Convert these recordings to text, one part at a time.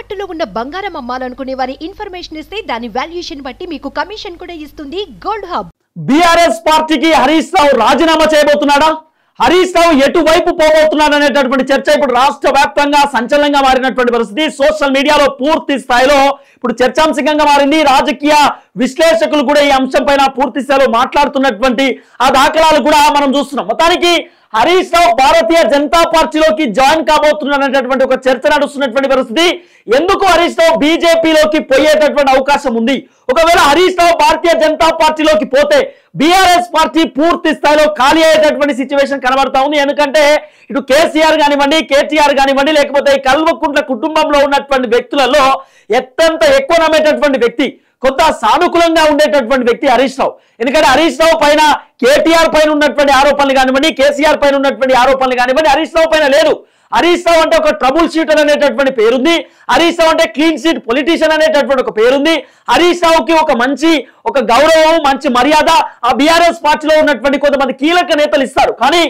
తాకట్టులో ఉన్న బంగారం అమ్మాలనుకునే వారి ఇన్ఫర్మేషన్ ఇస్తే దాని వాల్యుయేషన్ బట్టి మీకు కమిషన్ కూడా ఇస్తుంది గోల్డ్ హబ్. బీఆర్ఎస్ పార్టీకి హరీష్ రావు రాజీనామా చేయబోతున్నాడా? హరీష్ రావు ఎటువైపు పోబోతున్నాడు అనేటటువంటి చర్చ ఇప్పుడు రాష్ట్ర వ్యాప్తంగా సంచలనంగా మారినటువంటి పరిస్థితి. సోషల్ మీడియాలో పూర్తి స్థాయిలో ఇప్పుడు చర్చాంశకంగా మారింది. రాజకీయ విశ్లేషకులు కూడా ఈ అంశం పైన పూర్తి స్థాయిలో మాట్లాడుతున్నటువంటి ఆ దాఖలాలు కూడా మనం చూస్తున్నాం. మొత్తానికి హరీష్ రావు భారతీయ జనతా పార్టీలోకి జాయిన్ కాబోతున్నాడు అనేటటువంటి ఒక చర్చ నడుస్తున్నటువంటి పరిస్థితి. ఎందుకు హరీష్ రావు బీజేపీలోకి పోయేటటువంటి అవకాశం ఉంది? ఒకవేళ హరీష్ రావు భారతీయ జనతా పార్టీలోకి పోతే బీఆర్ఎస్ పార్టీ పూర్తి స్థాయిలో ఖాళీ అయ్యేటటువంటి సిచ్యువేషన్ కనబడతా ఉంది. ఎందుకంటే ఇటు కేసీఆర్ కానివ్వండి కేటీఆర్ కానివ్వండి లేకపోతే ఈ కల్వకుంట్ల కుటుంబంలో ఉన్నటువంటి వ్యక్తులలో ఎత్తంత ఎక్కువ నమ్మేటటువంటి వ్యక్తి కొంత సానుకూలంగా ఉండేటటువంటి వ్యక్తి హరీష్ రావు. ఎందుకంటే హరీష్ రావు పైన కేటీఆర్ పైన ఉన్నటువంటి ఆరోపణలు కానివ్వండి కేసీఆర్ పైన ఉన్నటువంటి ఆరోపణలు కానివ్వండి హరీష్ రావు పైన లేదు. హరీష్ రావు అంటే ఒక ట్రబుల్ షీటర్ అనేటటువంటి పేరుంది. హరీష్ రావు అంటే క్లీన్ షీట్ పొలిటీషియన్ అనేటటువంటి ఒక పేరుంది. హరీష్ రావుకి ఒక మంచి ఒక గౌరవం మంచి మర్యాద ఆ బీఆర్ఎస్ పార్టీలో ఉన్నటువంటి కొంతమంది కీలక నేతలు ఇస్తారు. కానీ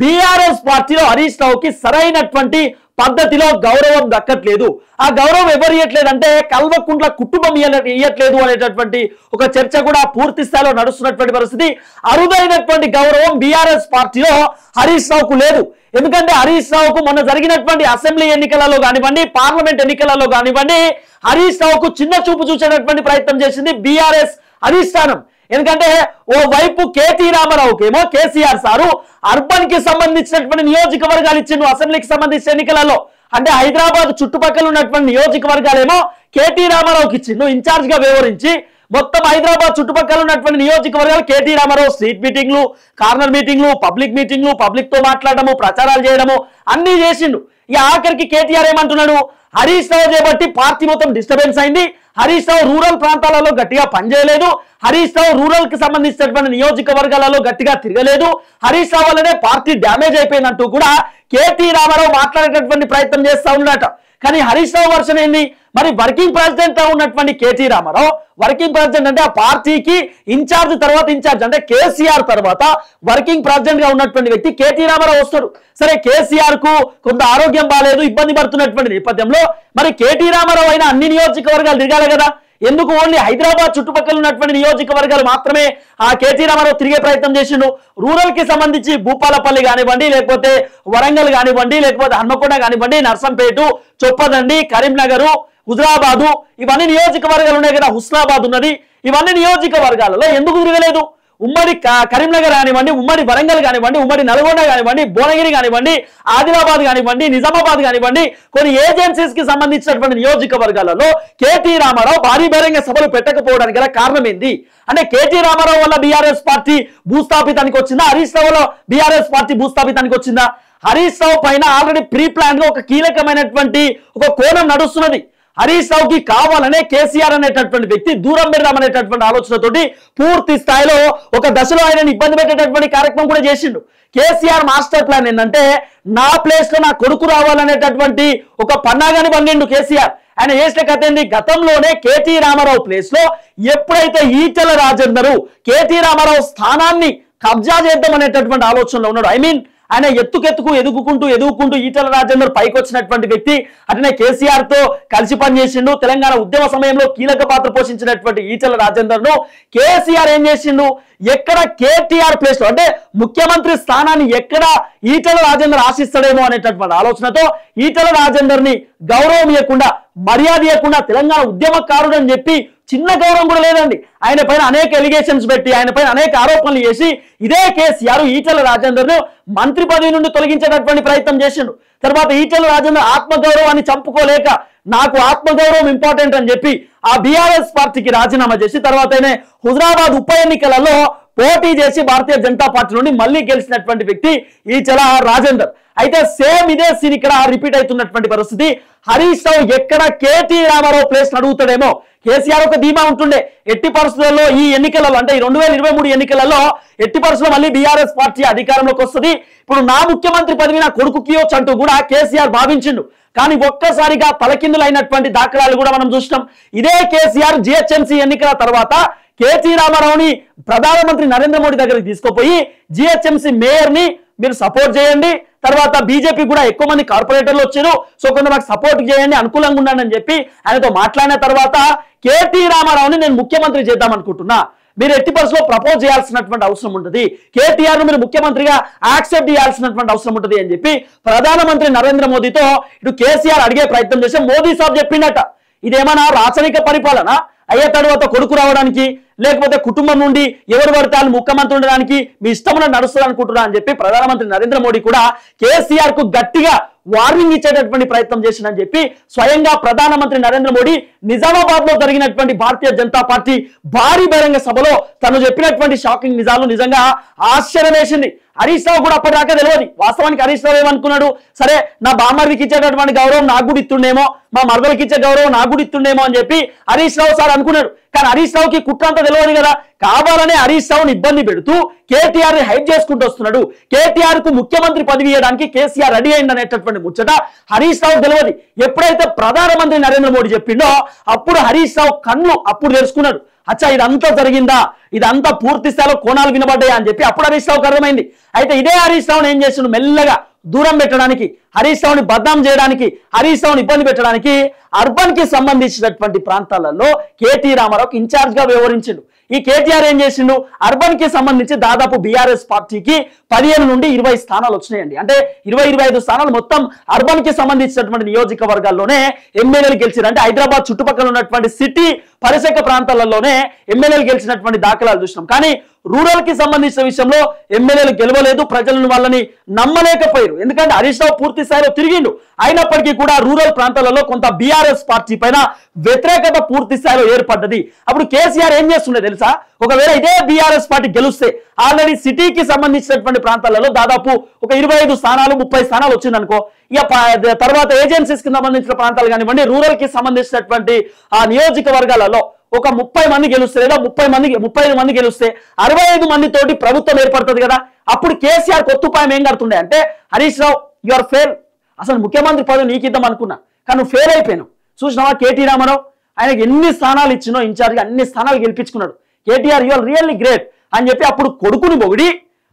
బీఆర్ఎస్ పార్టీలో హరీష్ రావుకి సరైనటువంటి పద్ధతిలో గౌరవం దక్కట్లేదు. ఆ గౌరవం ఎవరు ఇవ్వట్లేదు అంటే కల్వకుంట్ల కుటుంబం ఇవ్వట్లేదు ఇయ్యట్లేదు అనేటటువంటి ఒక చర్చ కూడా పూర్తి స్థాయిలో నడుస్తున్నటువంటి పరిస్థితి. అరుదైనటువంటి గౌరవం బీఆర్ఎస్ పార్టీలో హరీష్ రావుకు లేదు. ఎందుకంటే హరీష్ రావుకు మొన్న జరిగినటువంటి అసెంబ్లీ ఎన్నికలలో కానివ్వండి పార్లమెంట్ ఎన్నికలలో కానివ్వండి హరీష్ రావుకు చిన్న చూపు చూసేటటువంటి ప్రయత్నం చేసింది బీఆర్ఎస్ అధిష్టానం. ఎందుకంటే ఓ వైపు కేటీ రామారావుకి ఏమో కేసీఆర్ సారు అర్బన్కి సంబంధించినటువంటి నియోజకవర్గాలు ఇచ్చిండు అసెంబ్లీకి సంబంధించిన ఎన్నికలలో. అంటే హైదరాబాద్ చుట్టుపక్కల ఉన్నటువంటి నియోజకవర్గాలేమో కేటీ రామారావుకి ఇచ్చిండు ఇన్ఛార్జ్గా వ్యవహరించి మొత్తం హైదరాబాద్ చుట్టుపక్కల ఉన్నటువంటి నియోజకవర్గాలు కేటీ రామారావు స్ట్రీట్ మీటింగ్లు కార్నర్ మీటింగ్లు పబ్లిక్ మీటింగ్లు పబ్లిక్తో మాట్లాడము ప్రచారాలు చేయడము అన్ని చేసిండు. ఇక ఆఖరికి కేటీఆర్ ఏమంటున్నాడు? హరీష్ రావు చేపట్టి పార్టీ మొత్తం డిస్టర్బెన్స్ అయింది. హరీష్ రావు రూరల్ ప్రాంతాలలో గట్టిగా పనిచేయలేదు. హరీష్ రావు రూరల్కి సంబంధించినటువంటి నియోజకవర్గాలలో గట్టిగా తిరగలేదు. హరీష్ రావు వల్లనే పార్టీ డ్యామేజ్ అయిపోయిందంటూ కూడా కేటీ రామారావు మాట్లాడేటటువంటి ప్రయత్నం చేస్తా ఉన్నట కానీ హరీష్ రావు వర్షన్ ఏంది? మరి వర్కింగ్ ప్రెసిడెంట్గా ఉన్నటువంటి కేటీ రామారావు వర్కింగ్ ప్రెసిడెంట్ అంటే ఆ పార్టీకి ఇన్ఛార్జ్ తర్వాత ఇన్ఛార్జ్ అంటే కేసీఆర్ తర్వాత వర్కింగ్ ప్రెసిడెంట్గా ఉన్నటువంటి వ్యక్తి కేటీ రామారావు వస్తారు సరే కేసీఆర్కు కొంత ఆరోగ్యం బాగాలేదు ఇబ్బంది పడుతున్నటువంటి నేపథ్యంలో మరి కేటీ రామారావు అయినా అన్ని నియోజకవర్గాలు తిరగాలి కదా. ఎందుకు ఓన్లీ హైదరాబాద్ చుట్టుపక్కల ఉన్నటువంటి నియోజకవర్గాలు మాత్రమే ఆ కేటీ రామారావు తిరిగే ప్రయత్నం చేసిండు? రూరల్కి సంబంధించి భూపాలపల్లి కానివ్వండి లేకపోతే వరంగల్ కానివ్వండి లేకపోతే హన్మకొండ కానివ్వండి నర్సంపేట చొప్పదండి కరీంనగర్ హుజరాబాదు ఇవన్నీ నియోజకవర్గాలు ఉన్నాయి కదా హుస్నాబాద్ ఉన్నది. ఇవన్నీ నియోజకవర్గాలలో ఎందుకు తిరగలేదు? ఉమ్మడి కరీంనగర్ కానివ్వండి ఉమ్మడి వరంగల్ కానివ్వండి ఉమ్మడి నల్గొండ కానివ్వండి భువనగిరి కానివ్వండి ఆదిలాబాద్ కానివ్వండి నిజామాబాద్ కానివ్వండి కొన్ని ఏజెన్సీస్కి సంబంధించినటువంటి నియోజకవర్గాలలో కేటీ రామారావు భారీ బహిరంగ సభలు పెట్టకపోవడానికి గల కారణం ఏంది అంటే కేటీ రామారావు వల్ల బీఆర్ఎస్ పార్టీ భూస్థాపితానికి వచ్చిందా? హరీష్ రావులో బీఆర్ఎస్ పార్టీ భూస్థాపితానికి వచ్చిందా? హరీష్ రావు పైన ఆల్రెడీ ప్రీ ప్లాన్గా ఒక కీలకమైనటువంటి ఒక కోణం నడుస్తున్నది. హరీష్ రావుకి కావాలనే కేసీఆర్ అనేటటువంటి వ్యక్తి దూరం పెడదామనేటటువంటి ఆలోచనతోటి పూర్తి స్థాయిలో ఒక దశలో ఆయన ఇబ్బంది పెట్టేటటువంటి కార్యక్రమం కూడా చేసిండు. కేసీఆర్ మాస్టర్ ప్లాన్ ఏంటంటే నా ప్లేస్లో నా కొడుకు రావాలనేటటువంటి ఒక పన్నాగాని పండిండు కేసీఆర్. ఆయన చేసిన కథ ఏంది? గతంలోనే కేటీ రామారావు ప్లేస్లో ఎప్పుడైతే ఈటల రాజేందరు కేటీ రామారావు స్థానాన్ని కబ్జా చేద్దాం అనేటటువంటి ఆలోచనలో ఉన్నాడు. ఐ మీన్ ఆయన ఎత్తుకెత్తుకు ఎదుగుకుంటూ ఎదుగుకుంటూ ఈటల రాజేందర్ పైకి వచ్చినటువంటి వ్యక్తి అట్లనే కేసీఆర్తో కలిసి పనిచేసిండు తెలంగాణ ఉద్యమ సమయంలో కీలక పాత్ర పోషించినటువంటి ఈటల రాజేందర్ను కేసీఆర్ ఏం చేసిండు? ఎక్కడ కేటీఆర్ ప్లేస్లో అంటే ముఖ్యమంత్రి స్థానాన్ని ఎక్కడ ఈటల రాజేందర్ ఆశిస్తాడేమో అనేటటువంటి ఆలోచనతో ఈటల రాజేందర్ని గౌరవం ఇవ్వకుండా మర్యాద ఇవ్వకుండా తెలంగాణ ఉద్యమకారుడు అని చెప్పి చిన్న గౌరవం కూడా లేదండి. ఆయన పైన అనేక ఎలిగేషన్స్ పెట్టి ఆయన పైన అనేక ఆరోపణలు చేసి ఇదే కేసీఆర్ ఈటల రాజేందర్ను మంత్రి పదవి నుండి తొలగించేటటువంటి ప్రయత్నం చేసిండు. తర్వాత ఈటల రాజేందర్ ఆత్మగౌరవాన్ని చంపుకోలేక నాకు ఆత్మగౌరవం ఇంపార్టెంట్ అని చెప్పి ఆ బీఆర్ఎస్ పార్టీకి రాజీనామా చేసి తర్వాతనే హుజరాబాద్ ఉప ఎన్నికలలో పోటీ చేసి భారతీయ జనతా పార్టీ నుండి మళ్ళీ గెలిచినటువంటి వ్యక్తి ఈ చల రాజేందర్. అయితే సేమ్ ఇదే సీన్ ఇక్కడ రిపీట్ అవుతున్నటువంటి పరిస్థితి. హరీష్ రావు ఎక్కడ కేటీ రామారావు ప్లేస్ అడుగుతాడేమో? కేసీఆర్ ఒక ధీమా ఉంటుండే. ఎట్టి పరిస్థితుల్లో ఈ ఎన్నికలలో అంటే ఈ రెండు వేల ఇరవై మూడు ఎన్నికలలో ఎట్టి పరిస్థితుల్లో మళ్ళీ బీఆర్ఎస్ పార్టీ అధికారంలోకి వస్తుంది. ఇప్పుడు నా ముఖ్యమంత్రి పదవి నా కొడుకుకి ఇవ్వచ్చు అంటూ కూడా కేసీఆర్ భావించిండు. కానీ ఒక్కసారిగా తలకిందులైనటువంటి దాఖలాలు కూడా మనం చూసినాం. ఇదే కేసీఆర్ జిహెచ్ఎంసీ ఎన్నికల తర్వాత కేటీ రామారావుని ప్రధానమంత్రి నరేంద్ర మోడీ దగ్గరికి తీసుకుపోయి జిహెచ్ఎంసీ మేయర్ని మీరు సపోర్ట్ చేయండి. తర్వాత బీజేపీ కూడా ఎక్కువ మంది కార్పొరేటర్లు వచ్చారు. సో కొంత మాకు సపోర్ట్ చేయండి అనుకూలంగా ఉండండి అని చెప్పి ఆయనతో మాట్లాడిన తర్వాత కేటీ రామారావుని నేను ముఖ్యమంత్రి చేద్దాం అనుకుంటున్నా. మీరు ఎట్టి పరిస్థితిలో ప్రపోజ్ చేయాల్సినటువంటి అవసరం ఉంటుంది. కేటీఆర్ను మీరు ముఖ్యమంత్రిగా యాక్సెప్ట్ చేయాల్సినటువంటి అవసరం ఉంటుంది అని చెప్పి ప్రధానమంత్రి నరేంద్ర మోదీతో ఇటు కేసీఆర్ అడిగే ప్రయత్నం చేస్తే మోదీ సాబ్ చెప్పిండట ఇదేమన్నా రాచరిక పరిపాలన? అయ్యే తర్వాత కొడుకు రావడానికి లేకపోతే కుటుంబం నుండి ఎవరు పడితే ముఖ్యమంత్రి ఉండడానికి మీ ఇష్టమున నడుస్తుంది అనుకుంటున్నా అని చెప్పి ప్రధానమంత్రి నరేంద్ర మోడీ కూడా కేసీఆర్కు గట్టిగా వార్నింగ్ ఇచ్చేటటువంటి ప్రయత్నం చేసిందని చెప్పి స్వయంగా ప్రధానమంత్రి నరేంద్ర మోడీ నిజామాబాద్లో జరిగినటువంటి భారతీయ జనతా పార్టీ భారీ బహిరంగ సభలో తను చెప్పినటువంటి షాకింగ్ నిజాలు నిజంగా ఆశ్చర్యం వేసింది హరీష్ రావు కూడా అప్పటిదాకా తెలియదు. వాస్తవానికి హరీష్ రావు ఏమనుకున్నాడు? సరే నా బామ్మర్దికి ఇచ్చేటటువంటి గౌరవం నాకు కూడా ఇస్తుండేమో మా మరదలకి ఇచ్చే గౌరవం నాకు కూడా ఇస్తుండేమో అని చెప్పి హరీష్ రావు సార్ అనుకున్నాడు. కానీ హరీష్ రావుకి కి అంతా తెలియదు కదా. కావాలనే హరీష్ రావుని ఇబ్బంది పెడుతూ కేటీఆర్ని హైప్ చేసుకుంటూ వస్తున్నాడు. కేటీఆర్కు ముఖ్యమంత్రి పదవి ఇవ్వడానికి కేసీఆర్ రెడీ అయింది అనేటటువంటి ముచ్చట హరీష్ రావు తెలియదు. ఎప్పుడైతే ప్రధానమంత్రి నరేంద్ర మోడీ చెప్పిండో అప్పుడు హరీష్ రావు కన్ను అప్పుడు తెలుసుకున్నాడు అచ్చా ఇదంతా జరిగిందా? ఇదంతా పూర్తి స్థాయిలో కోణాలు వినబడ్డాయా అని చెప్పి అప్పుడు హరీష్ రావుకి అర్థమైంది. అయితే ఇదే హరీష్ రావుని ఏం చేసిండు మెల్లగా దూరం పెట్టడానికి హరీష్ రావుని బద్నాం చేయడానికి హరీష్ రావుని ఇబ్బంది పెట్టడానికి అర్బన్కి సంబంధించినటువంటి ప్రాంతాలలో కేటీ రామారావుకి ఇన్ఛార్జ్గా వ్యవహరించిండు. ఈ కేటీఆర్ ఏం చేసిండు? అర్బన్కి సంబంధించి దాదాపు బీఆర్ఎస్ పార్టీకి పదిహేను నుండి ఇరవై స్థానాలు వచ్చినాయండి. అంటే ఇరవై ఇరవై ఐదు స్థానాలు మొత్తం అర్బన్కి సంబంధించినటువంటి నియోజకవర్గాల్లోనే ఎమ్మెల్యేలు గెలిచారు అంటే హైదరాబాద్ చుట్టుపక్కల ఉన్నటువంటి సిటీ పరిసర ప్రాంతాలలోనే ఎమ్మెల్యేలు గెలిచినటువంటి దాఖలాలు చూసినాం. కానీ రూరల్కి సంబంధించిన విషయంలో ఎమ్మెల్యేలు గెలవలేదు ప్రజలను వాళ్ళని నమ్మలేకపోయారు. ఎందుకంటే హరీష్ రావు పూర్తి స్థాయిలో తిరిగిండు. అయినప్పటికీ కూడా రూరల్ ప్రాంతాలలో కొంత బీఆర్ఎస్ పార్టీ పైన వ్యతిరేకత పూర్తి స్థాయిలో ఏర్పడ్డది. అప్పుడు కేసీఆర్ ఏం చేస్తుండే తెలుసా? ఒకవేళ ఇదే బీఆర్ఎస్ పార్టీ గెలుస్తే ఆల్రెడీ సిటీకి సంబంధించినటువంటి ప్రాంతాలలో దాదాపు ఒక ఇరవై ఐదు స్థానాలు ముప్పై స్థానాలు వచ్చిందనుకో ఇక తర్వాత ఏజెన్సీస్కి సంబంధించిన ప్రాంతాలు కానివ్వండి రూరల్కి సంబంధించినటువంటి ఆ నియోజకవర్గాలలో ఒక ముప్పై మంది గెలుస్తే లేదా ముప్పై మంది ముప్పై ఐదు మంది గెలిస్తే అరవై ఐదు మంది తోటి ప్రభుత్వం ఏర్పడుతుంది కదా. అప్పుడు కేసీఆర్ కొత్తుపాయం ఏం కడుతుండే అంటే Harish Rao you are fail అసలు ముఖ్యమంత్రి పదవి నీకిద్దాం అనుకున్నా కానీ నువ్వు ఫెయిల్ అయిపోయాను చూసినావా కేటీ రామారావు? ఆయనకి ఎన్ని స్థానాలు ఇచ్చినో ఇన్ఛార్జ్గా అన్ని స్థానాలు గెలిపించుకున్నాడు. KTR you are really great అని చెప్పి అప్పుడు కొడుకుని బొగిడి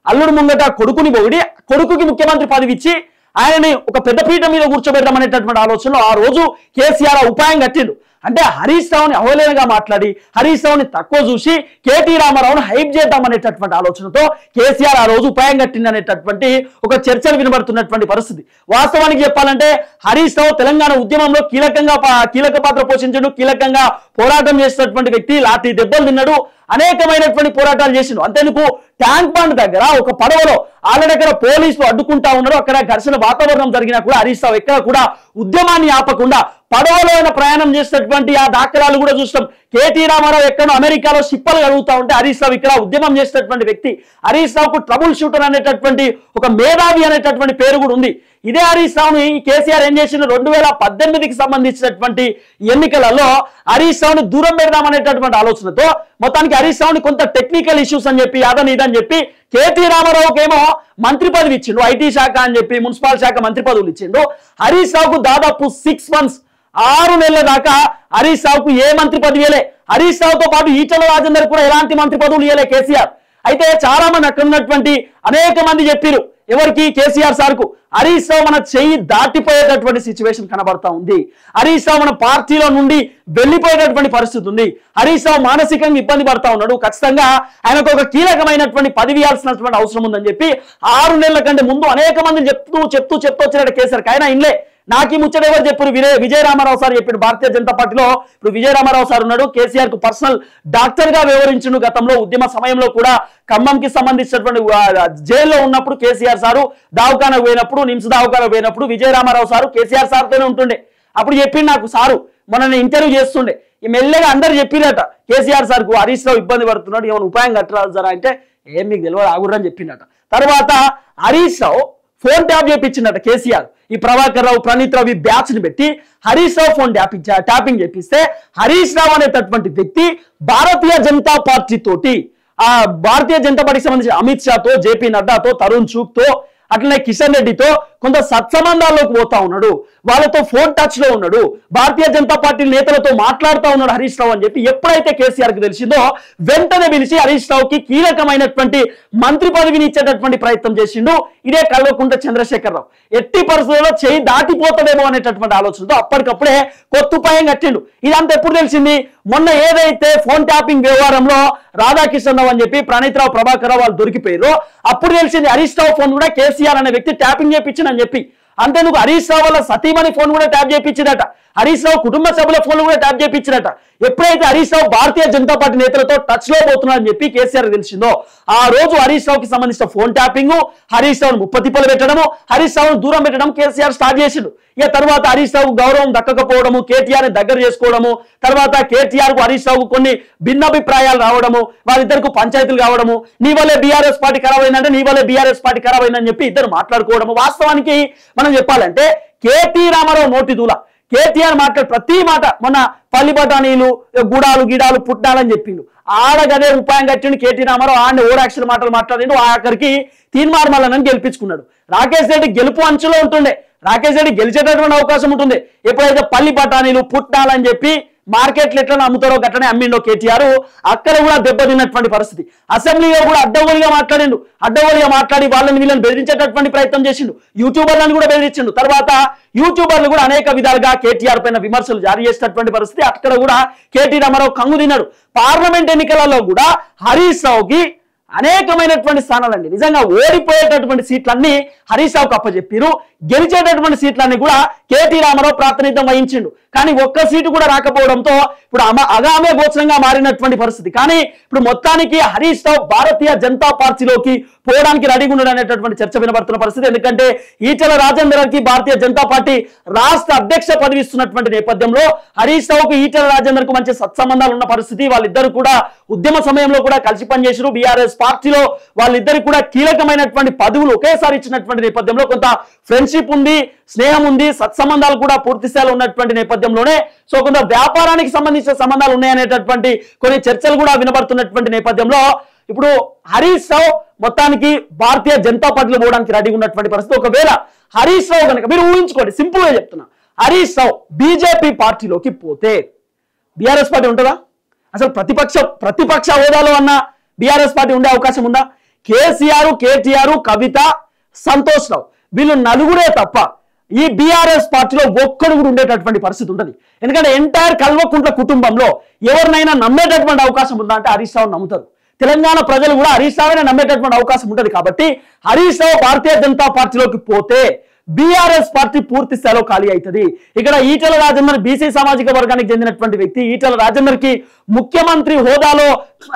అల్లుడు ముంగట కొడుకుని బొగిడి కొడుకుకి ముఖ్యమంత్రి పదవి ఇచ్చి ఆయనని ఒక పెద్ద పీఠ మీద కూర్చోబెడదామనేటటువంటి ఆలోచనలో ఆ రోజు కేసీఆర్ ఆ ఉపాయం కట్టిండు. అంటే హరీష్ రావుని అవలేనగా మాట్లాడి హరీష్ రావుని తక్కువ చూసి కేటీ రామారావుని హైప్ చేద్దాం అనేటటువంటి ఆలోచనతో కేసీఆర్ ఆ రోజు ఉపాయం కట్టింది అనేటటువంటి ఒక చర్చలు వినబడుతున్నటువంటి పరిస్థితి. వాస్తవానికి చెప్పాలంటే హరీష్ రావు తెలంగాణ ఉద్యమంలో కీలకంగా కీలక పాత్ర పోషించడు కీలకంగా పోరాటం చేసినటువంటి వ్యక్తి లాఠీ దెబ్బలు తిన్నాడు అనేకమైనటువంటి పోరాటాలు చేసిండు. అంతేందుకు ట్యాంక్ బండ్ దగ్గర ఒక పడవలో ఆల్రెడీ అక్కడ పోలీసులు అడ్డుకుంటా ఉన్నారు. అక్కడ ఘర్షణ వాతావరణం జరిగినా కూడా హరీష్ రావు ఎక్కడ కూడా ఉద్యమాన్ని ఆపకుండా పడవలో ప్రయాణం చేసినటువంటి ఆ దాఖలాలు కూడా చూస్తాం. కేటీ రామారావు ఎక్కడో అమెరికాలో సిప్పలు కలుగుతా ఉంటే హరీష్ రావు ఇక్కడ ఉద్యమం చేసినటువంటి వ్యక్తి. హరీష్ రావుకు ట్రబుల్ షూటర్ అనేటటువంటి ఒక మేధావి అనేటటువంటి పేరు కూడా ఉంది. ఇదే హరీష్ రావుని కేసీఆర్ ఏం చేసిన రెండు వేల పద్దెనిమిదికి సంబంధించినటువంటి ఎన్నికలలో హరీష్ రావుని దూరం పెడదామనేటటువంటి ఆలోచనతో మొత్తానికి హరీష్ రావుని కొంత టెక్నికల్ ఇష్యూస్ అని చెప్పి అదని ఇదని చెప్పి కేటీ రామారావుకి ఏమో మంత్రి పదవి ఇచ్చిండు ఐటీ శాఖ అని చెప్పి మున్సిపల్ శాఖ మంత్రి పదవులు ఇచ్చిండు. హరీష్ రావుకు దాదాపు సిక్స్ మంత్స్ ఆరు నెలల దాకా హరీష్ రావుకు ఏ మంత్రి పదవిలే హరీష్ రావుతో పాటు ఈటల రాజేందర్ కూడా ఎలాంటి మంత్రి పదవులు ఇవ్వలే కేసీఆర్. అయితే చాలా మంది అక్కడ ఉన్నటువంటి అనేక మంది చెప్పారు ఎవరికి? కేసీఆర్ సార్ కు మన చెయ్యి దాటిపోయేటటువంటి సిచ్యువేషన్ కనబడతా ఉంది. హరీష్ పార్టీలో నుండి వెళ్ళిపోయేటటువంటి పరిస్థితి ఉంది. హరీష్ మానసికంగా ఇబ్బంది పడతా ఉన్నాడు. ఖచ్చితంగా ఆయనకు ఒక కీలకమైనటువంటి పదివేయాల్సినటువంటి అవసరం ఉందని చెప్పి ఆరు నెలల కంటే ముందు అనేక మంది చెప్తూ చెప్తూ చెప్తూ వచ్చినట్టు కేసీఆర్ ఆయన ఇన్లే. నాకు ఈ ముచ్చట ఎవరు చెప్పారు విజయ విజయ రామారావు సార్ చెప్పాడు భారతీయ జనతా పార్టీలో ఇప్పుడు విజయ రామారావు సార్ ఉన్నాడు. కేసీఆర్కు పర్సనల్ డాక్టర్గా వ్యవహరించిండు గతంలో. ఉద్యమ సమయంలో కూడా ఖమ్మంకి సంబంధించినటువంటి జైల్లో ఉన్నప్పుడు కేసీఆర్ సారు దావఖానకు పోయినప్పుడు నిమ్స్ దావఖానకు పోయినప్పుడు విజయ రామారావు సారు కేసీఆర్ సార్తోనే ఉంటుండే. అప్పుడు చెప్పిండు నాకు సారు. మొన్న నేను ఇంటర్వ్యూ చేస్తుండే. ఈ మెల్లగా అందరు చెప్పిరట కేసీఆర్ సార్కు హరీష్ రావు ఇబ్బంది పడుతున్నాడు ఏమైనా ఉపాయం కట్టరాదు సార్ అంటే ఏం మీకు తెలియదు ఆగురని చెప్పిండట. తర్వాత హరీష్ రావు ఫోన్ ట్యాప్ చేపించిందట కేసీఆర్. ఈ ప్రభాకర్ రావు ప్రణీత్ రావు ఈ బ్యాచ్ని పెట్టి Harish Rao phone tapping tapping చేపిస్తే హరీష్ రావు అనేటటువంటి వ్యక్తి భారతీయ జనతా పార్టీ తోటి ఆ భారతీయ జనతా పార్టీకి సంబంధించిన అమిత్ షాతో జేపీ నడ్డాతో తరుణ్ చూక్తో అట్లనే కిషన్ రెడ్డితో కొంత సత్సంబంధాల్లోకి పోతా ఉన్నాడు. వాళ్ళతో ఫోన్ టచ్లో ఉన్నాడు. భారతీయ జనతా పార్టీ నేతలతో మాట్లాడుతూ ఉన్నాడు హరీష్ రావు అని చెప్పి ఎప్పుడైతే కేసీఆర్కి తెలిసిందో వెంటనే పిలిచి హరీష్ రావుకి కీలకమైనటువంటి మంత్రి పదవిని ఇచ్చేటటువంటి ప్రయత్నం చేసిండు. ఇదే కల్వకుంట చంద్రశేఖరరావు. ఎట్టి పరిస్థితుల్లో చేయి దాటిపోతాడేమో అనేటటువంటి ఆలోచనతో అప్పటికప్పుడే కొత్తుపాయం కట్టిండు. ఇదంతా ఎప్పుడు తెలిసింది? మొన్న ఏదైతే ఫోన్ ట్యాపింగ్ వ్యవహారంలో రాధాకిషన్ రావు అని చెప్పి ప్రణీత్ రావు ప్రభాకర్ రావు వాళ్ళు దొరికిపోయారు అప్పుడు తెలిసింది హరీష్ రావు ఫోన్ కూడా కేసీఆర్ అనే వ్యక్తి ట్యాపింగ్ చేయించిందని చెప్పి. అంతేందుకు హరీష్ రావు వాళ్ళ సతీమణి ఫోన్ కూడా ట్యాప్ చేయించిందట. హరీష్ రావు కుటుంబ సభ్యుల ఫోన్ కూడా ట్యాప్ చేయించినట ఎప్పుడైతే హరీష్ రావు భారతీయ జనతా పార్టీ నేతలతో టచ్లో పోతున్నాడని చెప్పి కేసీఆర్ తెలిసిందో ఆ రోజు హరీష్ రావుకి సంబంధించిన ఫోన్ ట్యాపింగ్ హరీష్ రావును ముప్పతిప్పలు పెట్టడము హరీష్ రావును దూరం పెట్టడం కేసీఆర్ స్టార్ట్ చేసిండు. ఇక తర్వాత హరీష్ రావు గౌరవం దక్కకపోవడము కేటీఆర్ని దగ్గర చేసుకోవడము తర్వాత కేటీఆర్కు హరీష్ రావుకు కొన్ని భిన్నాభిప్రాయాలు రావడము వారిద్దరికి పంచాయతీలు కావడము నీ వల్లే బీఆర్ఎస్ పార్టీ ఖరాబ్ అయిందంటే నీ వల్లే బీఆర్ఎస్ పార్టీ ఖరాబ్ అయిందని చెప్పి ఇద్దరు మాట్లాడుకోవడము. వాస్తవానికి మనం చెప్పాలంటే కేటీ రామారావు నోటి దూల. కేటీఆర్ మాట్లాడు ప్రతి మాట మొన్న పల్లి బఠానీలు గుడాలు గిడాలు పుట్టాలని చెప్పిండు. ఆడగదే ఉపాయం కట్టిండు కేటీ రామారావు ఆడ ఓరాక్షర మాటలు మాట్లాడిండు ఆఖరికి తీన్మార్మలని గెలిపించుకున్నాడు. రాకేష్ రెడ్డి గెలుపు అంచులో ఉంటుండే. రాకేష్ రెడ్డి గెలిచేటటువంటి అవకాశం ఉంటుంది ఎప్పుడైతే పల్లి బఠానీలు పుట్టాలని చెప్పి మార్కెట్లు ఎట్లా అమ్ముతారో గట్లనే అమ్మిండో కేటీఆర్. అక్కడ కూడా దెబ్బతిన్నటువంటి పరిస్థితి. అసెంబ్లీలో కూడా అడ్డగోలుగా మాట్లాడిండు. అడ్డగోలుగా మాట్లాడి వాళ్ళని వీళ్ళని బెదిరించేటటువంటి ప్రయత్నం చేసిండు. యూట్యూబర్లను కూడా బెదిరించిండు. తర్వాత యూట్యూబర్లు కూడా అనేక విధాలుగా కేటీఆర్ పైన విమర్శలు జారీ చేసినటువంటి పరిస్థితి. అక్కడ కూడా కేటీ రామారావు కంగు తిన్నాడు. పార్లమెంట్ ఎన్నికలలో కూడా హరీష్ రావుకి అనేకమైనటువంటి స్థానాలండి. నిజంగా ఓడిపోయేటటువంటి సీట్లన్నీ హరీష్ రావుకు అప్పచెప్పారు గెలిచేటటువంటి సీట్లన్నీ కూడా కేటీ రామారావు ప్రాతినిధ్యం వహించిండు. కానీ ఒక్క సీటు కూడా రాకపోవడంతో ఇప్పుడు అమ అగామే గోచరంగా మారినటువంటి పరిస్థితి. కానీ ఇప్పుడు మొత్తానికి హరీష్ రావు భారతీయ జనతా పార్టీలోకి పోవడానికి రెడీగా ఉన్నాడు అనేటటువంటి చర్చ వినబడుతున్న పరిస్థితి. ఎందుకంటే ఈటల రాజేందర్కి భారతీయ జనతా పార్టీ రాష్ట్ర అధ్యక్ష పదవి ఇస్తున్నటువంటి నేపథ్యంలో హరీష్ రావుకు ఈటల రాజేందర్కు మంచి సత్సంబంధాలు ఉన్న పరిస్థితి. వాళ్ళిద్దరు కూడా ఉద్యమ సమయంలో కూడా కలిసి పనిచేసారు బీఆర్ఎస్ పార్టీలో వాళ్ళిద్దరికి కూడా కీలకమైనటువంటి పదవులు ఒకేసారి ఇచ్చినటువంటి నేపథ్యంలో కొంత ఫ్రెండ్షిప్ ఉంది స్నేహం ఉంది సత్సంబంధాలు కూడా పూర్తి స్థాయిలో ఉన్నటువంటి నేపథ్యంలోనే. సో కొంత వ్యాపారానికి సంబంధించిన సంబంధాలు ఉన్నాయనేటటువంటి కొన్ని చర్చలు కూడా వినబడుతున్నటువంటి నేపథ్యంలో ఇప్పుడు హరీష్ రావు మొత్తానికి భారతీయ జనతా పార్టీలో పోవడానికి రెడీగా ఉన్నటువంటి పరిస్థితి. ఒకవేళ హరీష్ రావు కనుక మీరు ఊహించుకోండి సింపుల్గా చెప్తున్నా. హరీష్ రావు బీజేపీ పార్టీలోకి పోతే బీఆర్ఎస్ పార్టీ ఉంటుందా? అసలు ప్రతిపక్ష ప్రతిపక్ష హోదాలో అన్న బీఆర్ఎస్ పార్టీ ఉండే అవకాశం ఉందా? కేసీఆర్ కేటీఆర్ కవిత సంతోష్ రావు వీళ్ళు నలుగురే తప్ప ఈ బీఆర్ఎస్ పార్టీలో ఒక్కడు కూడా ఉండేటటువంటి పరిస్థితి ఉంటుంది ఎందుకంటే ఎంటైర్ కల్వకుంట్ల కుటుంబంలో ఎవరినైనా నమ్మేటటువంటి అవకాశం ఉందా అంటే హరీష్ రావు నమ్ముతారు. తెలంగాణ ప్రజలు కూడా హరీష్ రావునే నమ్మేటటువంటి అవకాశం ఉంటుంది కాబట్టి హరీష్ రావు భారతీయ జనతా పార్టీలోకి పోతే బీఆర్ఎస్ పార్టీ పూర్తి స్థాయిలో ఖాళీ అవుతుంది. ఇక్కడ ఈటల రాజేందర్ బీసీ సామాజిక వర్గానికి చెందినటువంటి వ్యక్తి ఈటల రాజేందర్కి ముఖ్యమంత్రి హోదాలో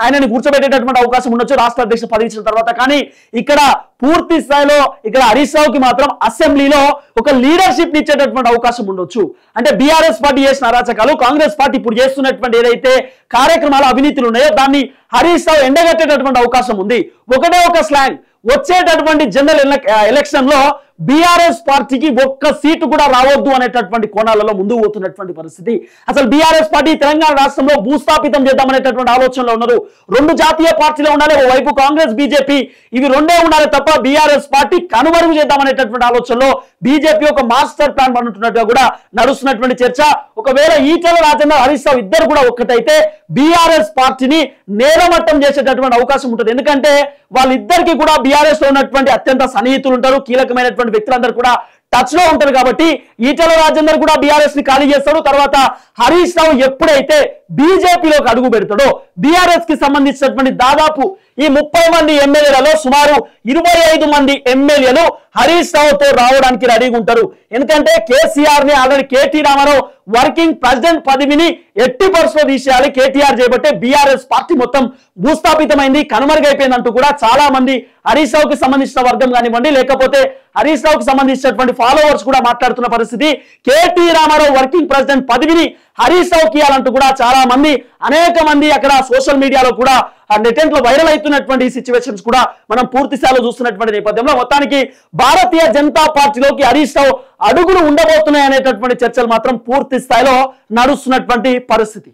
ఆయనని కూర్చోబెట్టేటటువంటి అవకాశం ఉండొచ్చు రాష్ట్ర అధ్యక్ష పదవి ఇచ్చిన తర్వాత. కానీ ఇక్కడ పూర్తి స్థాయిలో ఇక్కడ హరీష్ రావుకి మాత్రం అసెంబ్లీలో ఒక లీడర్షిప్ ఇచ్చేటటువంటి అవకాశం ఉండొచ్చు. అంటే బీఆర్ఎస్ పార్టీ చేసిన అరాచకాలు కాంగ్రెస్ పార్టీ ఇప్పుడు చేస్తున్నటువంటి ఏదైతే కార్యక్రమాలు అవినీతులు ఉన్నాయో దాన్ని హరీష్ రావు ఎండగట్టేటటువంటి అవకాశం ఉంది. ఒకటే ఒక స్లాంగ్ వచ్చేటటువంటి జనరల్ ఎలక్షన్లో బీఆర్ఎస్ పార్టీకి ఒక్క సీటు కూడా రావద్దు అనేటటువంటి కోణాలలో ముందుకు పోతున్నటువంటి పరిస్థితి. అసలు బీఆర్ఎస్ పార్టీ తెలంగాణ రాష్ట్రంలో భూస్థాపితం చేద్దామనేటటువంటి ఆలోచనలో ఉన్నారు. రెండు జాతీయ పార్టీలు ఉండాలి వైపు కాంగ్రెస్ బీజేపీ. ఇవి రెండే ఉండాలి తప్ప బీఆర్ఎస్ పార్టీ కనుమరుగు చేద్దామనేటటువంటి ఆలోచనలో బీజేపీ ఒక మాస్టర్ ప్లాన్ పనుతున్నట్టుగా కూడా నడుస్తున్నటువంటి చర్చ. ఒకవేళ ఈటల రాజేంద్ర హరీష్ రావు ఇద్దరు కూడా ఒక్కటైతే బీఆర్ఎస్ పార్టీని నేలమట్టం చేసేటటువంటి అవకాశం ఉంటుంది. ఎందుకంటే వాళ్ళిద్దరికీ కూడా బీఆర్ఎస్లో ఉన్నటువంటి అత్యంత సన్నిహితులు ఉంటారు కీలకమైనటువంటి వ్యక్తులందరూ కూడా టచ్లో ఉంటారు కాబట్టి ఈటల రాజేందర్ కూడా బీఆర్ఎస్ని ఖాళీ చేస్తాడు. తర్వాత హరీష్ రావు ఎప్పుడైతే బీజేపీలోకి అడుగు పెడతాడో బీఆర్ఎస్కి సంబంధించినటువంటి దాదాపు ఈ ముప్పై మంది ఎమ్మెల్యేలలో సుమారు ఇరవై ఐదు మంది ఎమ్మెల్యేలు హరీష్ రావుతో రావడానికి రెడీగా ఉంటారు. ఎందుకంటే కేసీఆర్ని already KT Rama Rao working president పదవిని ఎట్టి పరిస్థితిలో తీసేయాలి. కేటీఆర్ చేపట్టే బీఆర్ఎస్ పార్టీ మొత్తం భూస్థాపితమైంది కనుమరుగైపోయిందంటూ కూడా చాలా మంది హరీష్ రావుకి సంబంధించిన వర్గం కానివ్వండి లేకపోతే హరీష్ రావుకి సంబంధించినటువంటి ఫాలోవర్స్ కూడా మాట్లాడుతున్న పరిస్థితి. కేటీ రామారావు వర్కింగ్ ప్రెసిడెంట్ పదవిని హరీష్ రావుకి ఇవ్వాలంటూ కూడా చాలా మంది అనేక మంది అక్కడ సోషల్ మీడియాలో కూడా నెటెంట్లో వైరల్ అవుతున్నటువంటి సిచ్యువేషన్స్ కూడా మనం పూర్తి స్థాయిలో చూస్తున్నటువంటి నేపథ్యంలో మొత్తానికి భారతీయ జనతా పార్టీలోకి హరీష్ రావు అడుగులు ఉండబోతున్నాయి అనేటటువంటి చర్చలు మాత్రం పూర్తి స్థాయిలో నడుస్తున్నటువంటి పరిస్థితి.